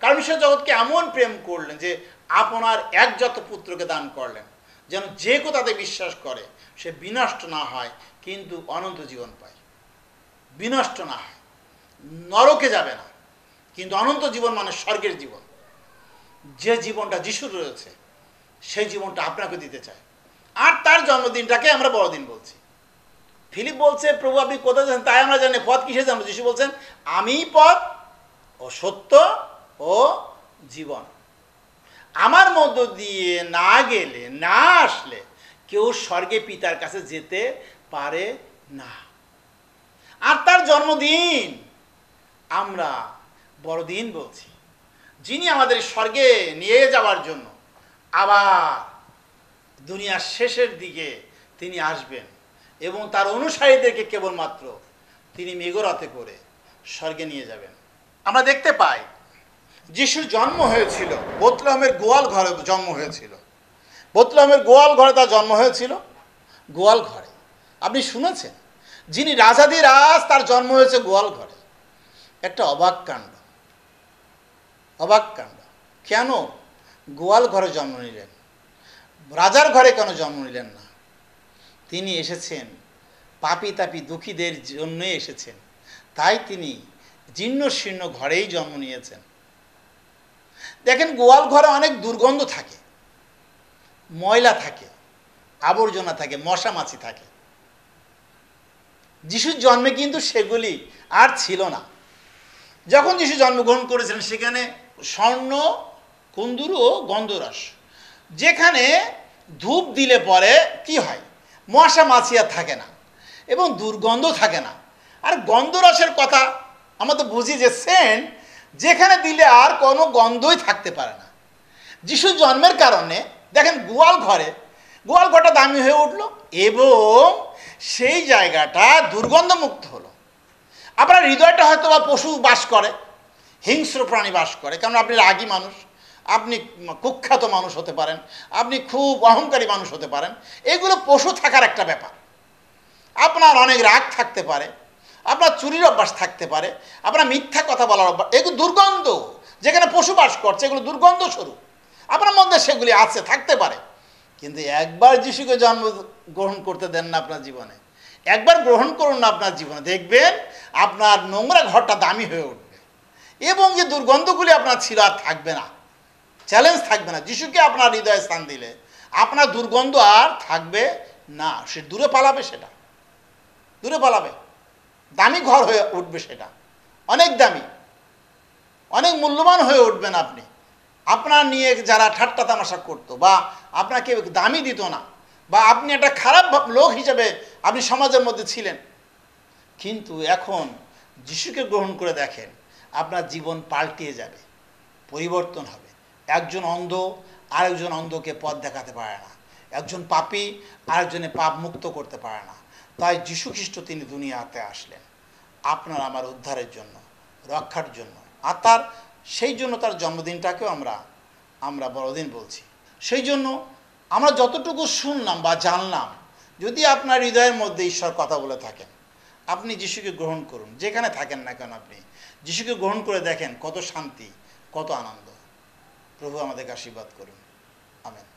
কারণ ঈশ্বর জগৎকে এমন প্রেম করলেন যে আপনার একজাত পুত্রকে দান করলেন, যেন যে কেউ তাতে বিশ্বাস করে, সে বিনষ্ট না হয়, কিন্তু অনন্ত জীবন পায়। বিনষ্ট না হয়। নরকে যাবে না, কিন্তু অনন্ত জীবন মানে স্বর্গের জীবন। যে জীবনটা যিশুর রয়েছে, সেই জীবনটা আপনাকে দিতে চায়। আর তার জন্মদিনটাকে আমরা বড়দিন বলছি। ফিলিপ বলছে, প্রভু, আপনি কোথায় যাচ্ছেন? তাই আমরা জানি, পথ কিসে জানব যিশু বলছেন, আমি পথ ও সত্য ও জীবন। আমার মধ্য দিয়ে না গেলে, না আসলে কেউ স্বর্গে পিতার কাছে যেতে পারে না। আর তার জন্মদিন আমরা বড়দিন বলছি। যিনি আমাদের স্বর্গে নিয়ে যাওয়ার জন্য আবার দুনিয়ার শেষের দিকে তিনি আসবেন এবং তার অনুসারীদেরকে কেবলমাত্র তিনি মেঘরথে করে স্বর্গে নিয়ে যাবেন। আমরা দেখতে পাই যিশুর জন্ম হয়েছিল, বোতলহমের গোয়াল ঘরে জন্ম হয়েছিল। বোতলহমের গোয়াল ঘরে তার জন্ম হয়েছিল? গোয়াল ঘরে। আপনি শুনেছেন? যিনি রাজাদি রাজ, তার জন্ম হয়েছে গোয়াল ঘরে। একটা অবাক কাণ্ড। অবাক কাণ্ড। কেন গোয়াল ঘরে জন্ম নিলেন? রাজার ঘরে কেন জন্ম নিলেন না? তিনি এসেছেন, পাপি তাপি দুঃখীদের জন্যই এসেছেন। তাই তিনি জীর্ণ শীর্ণ ঘরেই জন্ম নিয়েছেন। দেখেন গোয়াল ঘরে অনেক দুর্গন্ধ থাকে, ময়লা থাকে, আবর্জনা থাকে, মশা মাছি থাকে। যিশুর জন্মে কিন্তু সেগুলি আর ছিল না। যখন যিশু জন্মগ্রহণ করেছিলেন, সেখানে স্বর্ণ, কুন্দুর ও গন্ধরস, যেখানে ধূপ দিলে পরে কি হয়? মশা মাছি আর থাকে না এবং দুর্গন্ধ থাকে না। আর গন্ধরসের কথা আমরা তো বুঝি যে সেন্ট যেখানে দিলে আর কোনো গন্ধই থাকতে পারে না। যিশু জন্মের কারণে, দেখেন গোয়াল ঘরে, গোয়াল ঘরটা দামি হয়ে উঠল এবং সেই জায়গাটা দুর্গন্ধমুক্ত হলো। আপনার হৃদয়টা হয়তো বা পশু বাস করে, হিংস্র প্রাণী বাস করে, কারণ আপনি রাগী মানুষ, আপনি কুখ্যাত মানুষ হতে পারেন, আপনি খুব অহংকারী মানুষ হতে পারেন, এগুলো পশু থাকার একটা ব্যাপার। আপনার অনেক রাগ থাকতে পারে আপনার চুরির অভ্যাস থাকতে পারে, আপনার মিথ্যা কথা বলার অভ্যাস, এগুলো দুর্গন্ধ। যেখানে পশু বাস করছে, এগুলো দুর্গন্ধ স্বরূপ। আপনার মধ্যে সেগুলি আছে, থাকতে পারে। কিন্তু একবার যিশুকে জন্ম গ্রহণ করতে দেন না আপনার জীবনে, একবার গ্রহণ করুন না আপনার জীবনে, দেখবেন আপনার নোংরা ঘরটা দামি হয়ে উঠবে। এবং যে দুর্গন্ধগুলি আপনার ছিল আর থাকবে না চ্যালেঞ্জ থাকবে না। যিশুকে আপনার হৃদয়ে স্থান দিলে, আপনার দুর্গন্ধ আর থাকবে না, সে দূরে পালাবে সেটা। দূরে পালাবে। দামি ঘর হয়ে উঠবে সেটা। অনেক দামি। অনেক মূল্যবান হয়ে উঠবেন আপনি। আপনার নিয়ে যারা ঠাট্টা তামাশা করতো বা আপনাকে দামি দিত না বা আপনি একটা খারাপ লোক হিসেবে আপনি সমাজের মধ্যে ছিলেন। কিন্তু এখন যিশুকে গ্রহণ করে দেখেন, আপনার জীবন পাল্টিয়ে যাবে, পরিবর্তন হবে। একজন অন্ধ আরেকজন অন্ধকে পথ দেখাতে পারে না। একজন পাপী আরেকজনে পাপ মুক্ত করতে পারে না। তাই যীশু খ্রিস্ট তিনি দুনিয়াতে আসলেন। আপনার আমার উদ্ধারের জন্য, রক্ষার জন্য। আর তার, সেই জন্য তার জন্মদিনটাকেও আমরা আমরা বড়দিন বলছি। সেই জন্য আমরা যতটুকু শুনলাম বা জানলাম, যদি আপনার হৃদয়ের মধ্যে ঈশ্বর কথা বলে থাকেন, আপনি যিশুকে গ্রহণ করুন। যেখানে থাকেন না কেন আপনি, যিশুকে গ্রহণ করে দেখেন কত শান্তি, কত আনন্দ। প্রভু আমাদেরকে আশীর্বাদ করুন। আমেন।